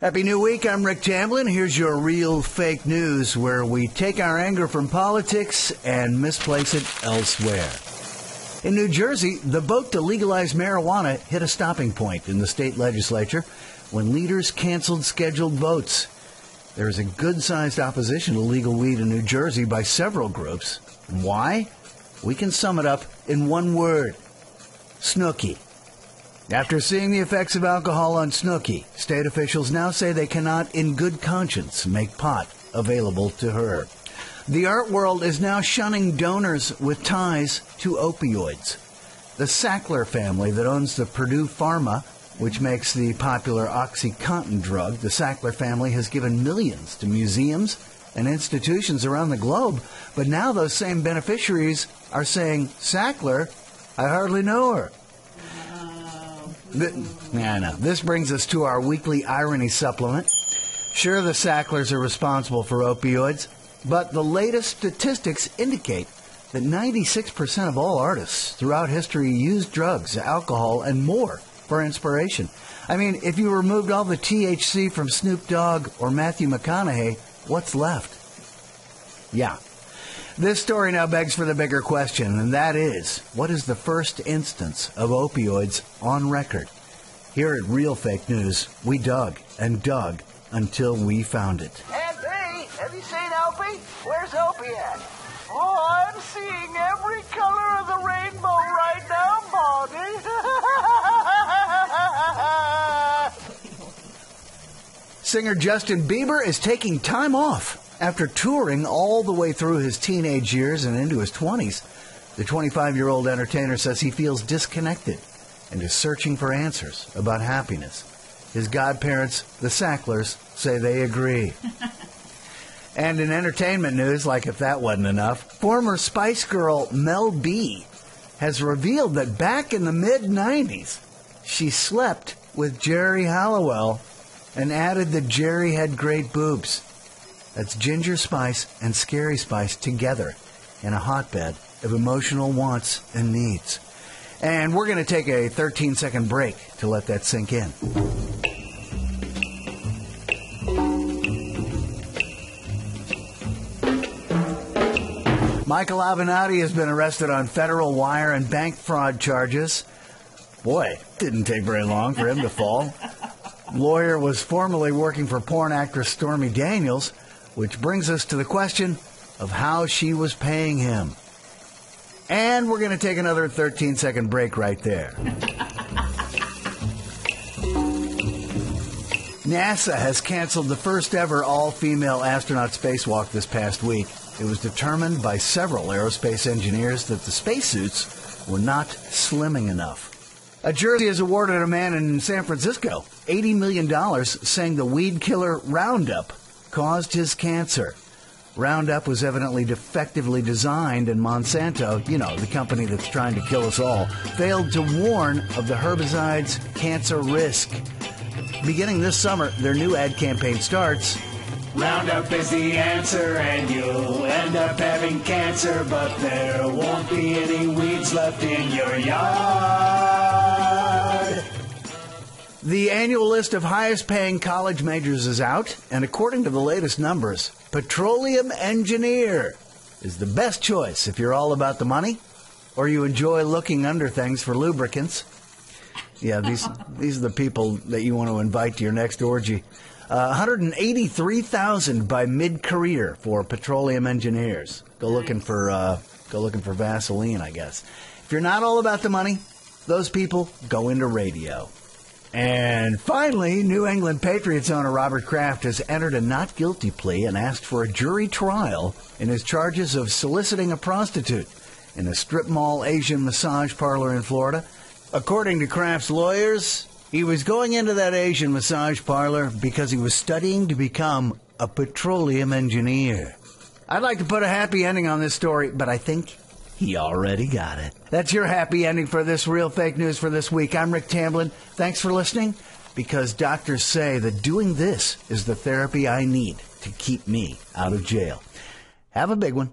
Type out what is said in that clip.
Happy New Week. I'm Rick Tamblyn. Here's your real fake news where we take our anger from politics and misplace it elsewhere. In New Jersey, the vote to legalize marijuana hit a stopping point in the state legislature when leaders canceled scheduled votes. There is a good sized opposition to legal weed in New Jersey by several groups. Why? We can sum it up in one word Snooki. After seeing the effects of alcohol on Snooki, state officials now say they cannot, in good conscience, make pot available to her. The art world is now shunning donors with ties to opioids. The Sackler family that owns the Purdue Pharma, which makes the popular OxyContin drug, the Sackler family has given millions to museums and institutions around the globe. But now those same beneficiaries are saying, Sackler, I hardly know her. Th- yeah, no. This brings us to our weekly irony supplement. Sure, the Sacklers are responsible for opioids, but the latest statistics indicate that 96% of all artists throughout history used drugs, alcohol, and more for inspiration. I mean, if you removed all the THC from Snoop Dogg or Matthew McConaughey, what's left? Yeah. This story now begs for the bigger question, and that is what is the first instance of opioids on record? Here at Real Fake News, we dug and dug until we found it. Hey, have you seen Opie? Where's Opie at? Oh, I'm seeing every color of the rainbow right now, Baldy. Singer Justin Bieber is taking time off after touring all the way through his teenage years and into his 20s. The 25 year old entertainer says he feels disconnected and is searching for answers about happiness. His godparents, the Sacklers, say they agree. and in entertainment news, like if that wasn't enough, former Spice Girl Mel B has revealed that back in the mid 90s, she slept with Geri Halliwell and added that Geri had great boobs. That's Ginger Spice and Scary Spice together in a hotbed of emotional wants and needs. And we're going to take a 13 second break to let that sink in. Michael Avenatti has been arrested on federal wire and bank fraud charges. Boy, didn't take very long for him to fall. Lawyer was formerly working for porn actress Stormy Daniels, which brings us to the question of how she was paying him. And we're going to take another 13 second break right there. NASA has canceled the first ever all female astronaut spacewalk this past week. It was determined by several aerospace engineers that the spacesuits were not slimming enough. A jury has awarded a man in San Francisco $80 million saying the weed killer Roundup caused his cancer. Roundup was evidently defectively designed, and Monsanto, you know, the company that's trying to kill us all, failed to warn of the herbicide's cancer risk. Beginning this summer, their new ad campaign starts. Roundup is the answer, and you'll end up having cancer, but there won't be any weeds left in your yard. The annual list of highest paying college majors is out, and according to the latest numbers, petroleum engineer is the best choice if you're all about the money or you enjoy looking under things for lubricants. Yeah, these these are the people that you want to invite to your next orgy. Uh, 183,000 by mid-career for petroleum engineers. Go looking for uh, go looking for Vaseline, I guess. If you're not all about the money, those people go into radio. And finally, New England Patriots owner Robert Kraft has entered a not guilty plea and asked for a jury trial in his charges of soliciting a prostitute in a strip mall Asian massage parlor in Florida. According to Kraft's lawyers, he was going into that Asian massage parlor because he was studying to become a petroleum engineer. I'd like to put a happy ending on this story, but I think he already got it. That's your happy ending for this real fake news for this week. I'm Rick Tamblyn. Thanks for listening because doctors say that doing this is the therapy I need to keep me out of jail. Have a big one.